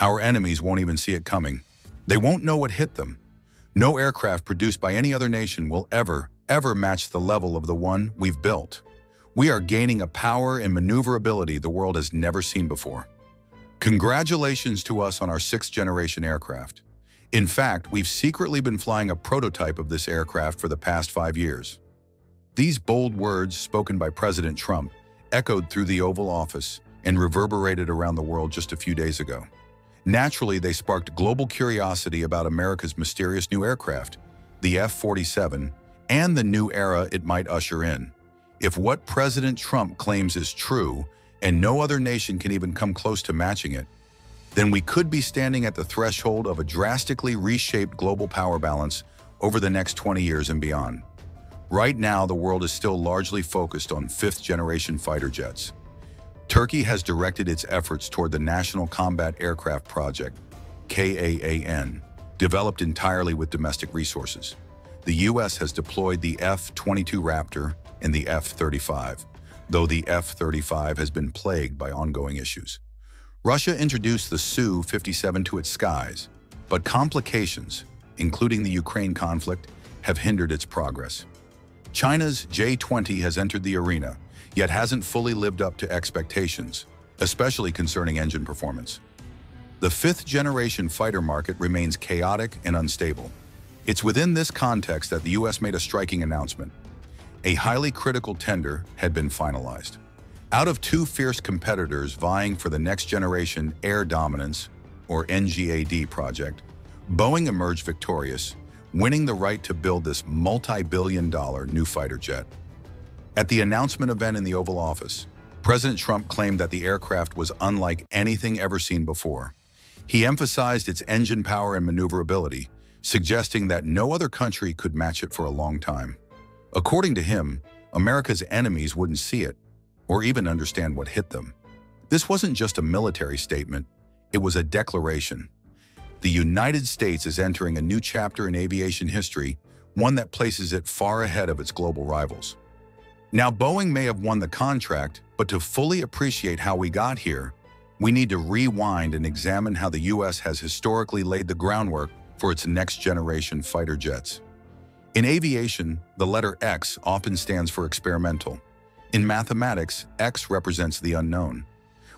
Our enemies won't even see it coming. They won't know what hit them. No aircraft produced by any other nation will ever, ever match the level of the one we've built. We are gaining a power and maneuverability the world has never seen before. Congratulations to us on our sixth-generation aircraft. In fact, we've secretly been flying a prototype of this aircraft for the past five years. These bold words, spoken by President Trump, echoed through the Oval Office and reverberated around the world just a few days ago. Naturally, they sparked global curiosity about America's mysterious new aircraft, the F-47, and the new era it might usher in. If what President Trump claims is true, and no other nation can even come close to matching it, then we could be standing at the threshold of a drastically reshaped global power balance over the next 20 years and beyond. Right now, the world is still largely focused on fifth-generation fighter jets. Turkey has directed its efforts toward the National Combat Aircraft Project, KAAN, developed entirely with domestic resources. The U.S. has deployed the F-22 Raptor and the F-35, though the F-35 has been plagued by ongoing issues. Russia introduced the Su-57 to its skies, but complications, including the Ukraine conflict, have hindered its progress. China's J-20 has entered the arena, yet hasn't fully lived up to expectations, especially concerning engine performance. The fifth-generation fighter market remains chaotic and unstable. It's within this context that the U.S. made a striking announcement. A highly critical tender had been finalized. Out of two fierce competitors vying for the next generation Air Dominance, or NGAD project, Boeing emerged victorious, winning the right to build this multi-billion dollar new fighter jet. At the announcement event in the Oval Office, President Trump claimed that the aircraft was unlike anything ever seen before. He emphasized its engine power and maneuverability, suggesting that no other country could match it for a long time. According to him, America's enemies wouldn't see it, or even understand what hit them. This wasn't just a military statement, it was a declaration. The United States is entering a new chapter in aviation history, one that places it far ahead of its global rivals. Now, Boeing may have won the contract, but to fully appreciate how we got here, we need to rewind and examine how the U.S. has historically laid the groundwork for its next-generation fighter jets. In aviation, the letter X often stands for experimental. In mathematics, X represents the unknown.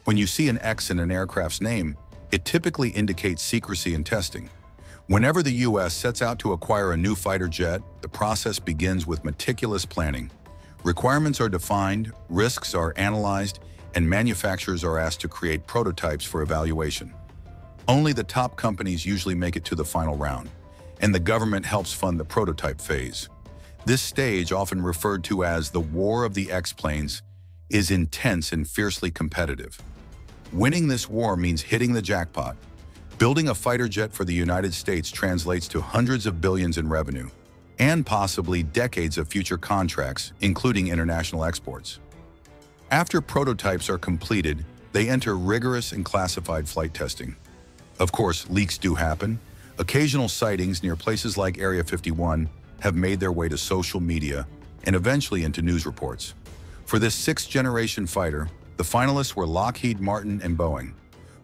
When you see an X in an aircraft's name, it typically indicates secrecy and testing. Whenever the U.S. sets out to acquire a new fighter jet, the process begins with meticulous planning. Requirements are defined, risks are analyzed, and manufacturers are asked to create prototypes for evaluation. Only the top companies usually make it to the final round, and the government helps fund the prototype phase. This stage, often referred to as the War of the X-Planes, is intense and fiercely competitive. Winning this war means hitting the jackpot. Building a fighter jet for the United States translates to hundreds of billions in revenue, and possibly decades of future contracts, including international exports. After prototypes are completed, they enter rigorous and classified flight testing. Of course, leaks do happen. Occasional sightings near places like Area 51 have made their way to social media and eventually into news reports. For this sixth-generation fighter, the finalists were Lockheed Martin and Boeing.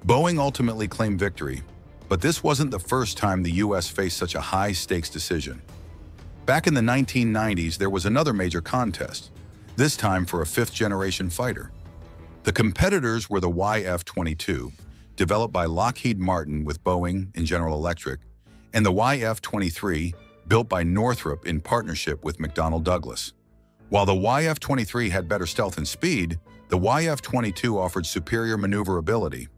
Boeing ultimately claimed victory, but this wasn't the first time the U.S. faced such a high-stakes decision. Back in the 1990s, there was another major contest, this time for a fifth-generation fighter. The competitors were the YF-22, developed by Lockheed Martin with Boeing and General Electric, and the YF-23, built by Northrop in partnership with McDonnell Douglas. While the YF-23 had better stealth and speed, the YF-22 offered superior maneuverability.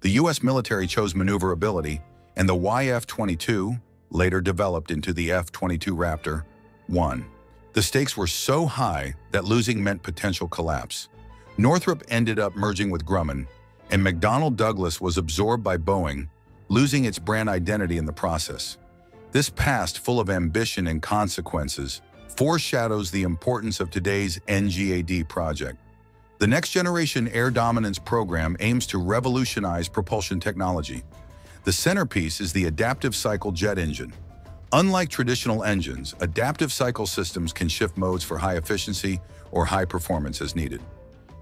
The U.S. military chose maneuverability, and the YF-22 later developed into the F-22 Raptor, won. The stakes were so high that losing meant potential collapse. Northrop ended up merging with Grumman, and McDonnell Douglas was absorbed by Boeing, losing its brand identity in the process. This past full of ambition and consequences foreshadows the importance of today's NGAD project. The Next Generation Air Dominance program aims to revolutionize propulsion technology. The centerpiece is the adaptive cycle jet engine. Unlike traditional engines, adaptive cycle systems can shift modes for high efficiency or high performance as needed.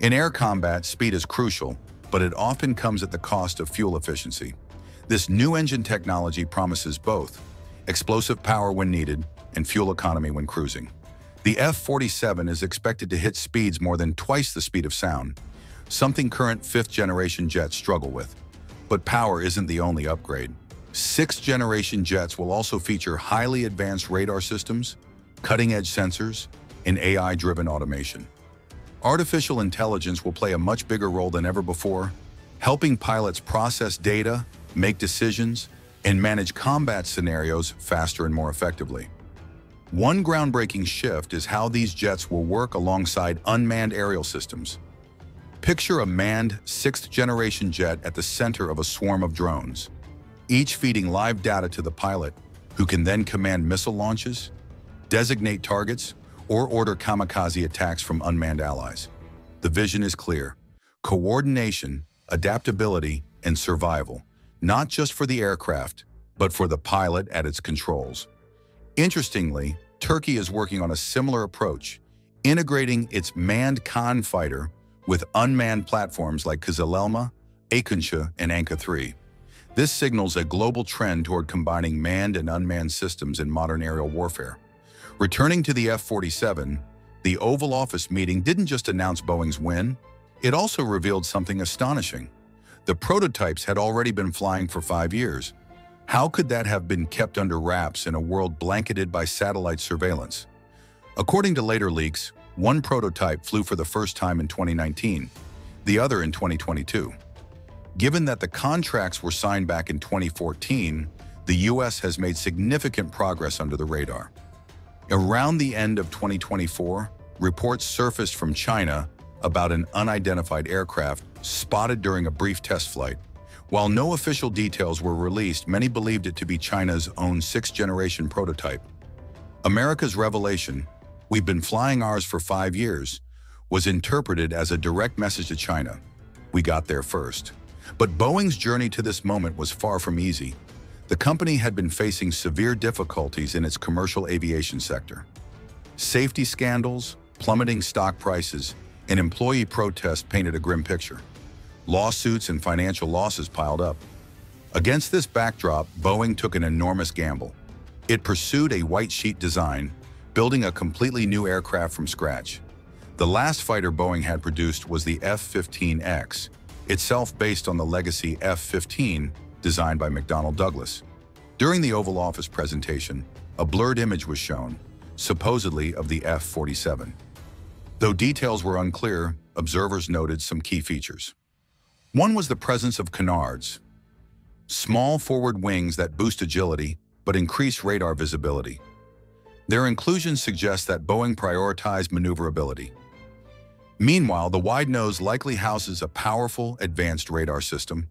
In air combat, speed is crucial, but it often comes at the cost of fuel efficiency. This new engine technology promises both explosive power when needed and fuel economy when cruising. The F-47 is expected to hit speeds more than twice the speed of sound, something current fifth-generation jets struggle with. But power isn't the only upgrade. Sixth-generation jets will also feature highly advanced radar systems, cutting-edge sensors, and AI-driven automation. Artificial intelligence will play a much bigger role than ever before, helping pilots process data, make decisions, and manage combat scenarios faster and more effectively. One groundbreaking shift is how these jets will work alongside unmanned aerial systems. Picture a manned sixth-generation jet at the center of a swarm of drones, each feeding live data to the pilot, who can then command missile launches, designate targets, or order kamikaze attacks from unmanned allies. The vision is clear. Coordination, adaptability, and survival, not just for the aircraft, but for the pilot at its controls. Interestingly, Turkey is working on a similar approach, integrating its manned Kaan fighter with unmanned platforms like Kızılelma, Akıncı, and Anka 3. This signals a global trend toward combining manned and unmanned systems in modern aerial warfare. Returning to the F-47, the Oval Office meeting didn't just announce Boeing's win, it also revealed something astonishing. The prototypes had already been flying for five years. How could that have been kept under wraps in a world blanketed by satellite surveillance? According to later leaks, one prototype flew for the first time in 2019, the other in 2022. Given that the contracts were signed back in 2014, the U.S. has made significant progress under the radar. Around the end of 2024, reports surfaced from China about an unidentified aircraft spotted during a brief test flight. While no official details were released, many believed it to be China's own sixth-generation prototype. America's revelation, we've been flying ours for five years, was interpreted as a direct message to China. We got there first. But Boeing's journey to this moment was far from easy. The company had been facing severe difficulties in its commercial aviation sector. Safety scandals, plummeting stock prices, and employee protests painted a grim picture. Lawsuits and financial losses piled up. Against this backdrop, Boeing took an enormous gamble. It pursued a white sheet design, building a completely new aircraft from scratch. The last fighter Boeing had produced was the F-15X, itself based on the legacy F-15 designed by McDonnell Douglas. During the Oval Office presentation, a blurred image was shown, supposedly of the F-47. Though details were unclear, observers noted some key features. One was the presence of canards, small forward wings that boost agility but increase radar visibility. Their inclusion suggests that Boeing prioritized maneuverability. Meanwhile, the wide nose likely houses a powerful, advanced radar system,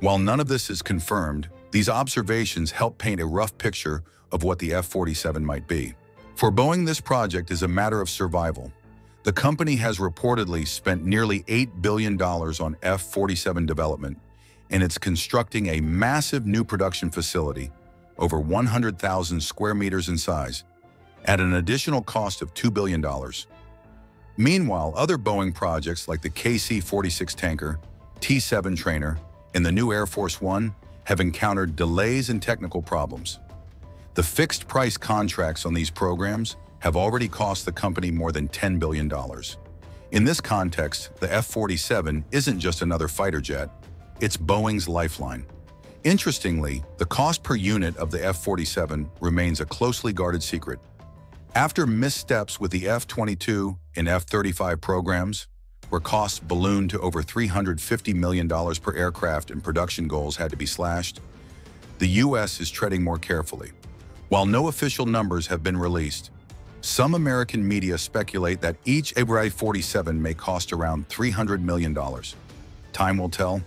while none of this is confirmed, these observations help paint a rough picture of what the F-47 might be. For Boeing, this project is a matter of survival. The company has reportedly spent nearly $8 billion on F-47 development, and it's constructing a massive new production facility, over 100,000 square meters in size, at an additional cost of $2 billion. Meanwhile, other Boeing projects like the KC-46 tanker, T-7 trainer, and the new Air Force One have encountered delays and technical problems. The fixed-price contracts on these programs have already cost the company more than $10 billion. In this context, the F-47 isn't just another fighter jet, it's Boeing's lifeline. Interestingly, the cost per unit of the F-47 remains a closely guarded secret. After missteps with the F-22 and F-35 programs, where costs ballooned to over $350 million per aircraft and production goals had to be slashed, the U.S. is treading more carefully. While no official numbers have been released, some American media speculate that each F-47 may cost around $300 million. Time will tell.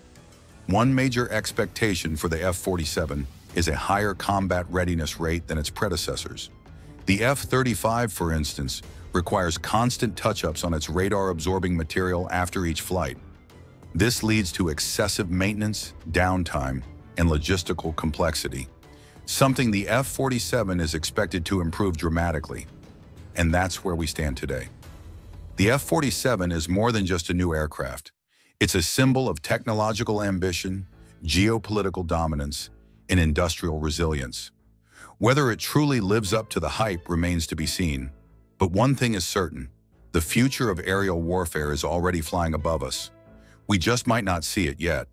One major expectation for the F-47 is a higher combat readiness rate than its predecessors. The F-35, for instance, requires constant touch-ups on its radar-absorbing material after each flight. This leads to excessive maintenance, downtime, and logistical complexity, something the F-47 is expected to improve dramatically. And that's where we stand today. The F-47 is more than just a new aircraft. It's a symbol of technological ambition, geopolitical dominance, and industrial resilience. Whether it truly lives up to the hype remains to be seen. But one thing is certain, the future of aerial warfare is already flying above us. We just might not see it yet.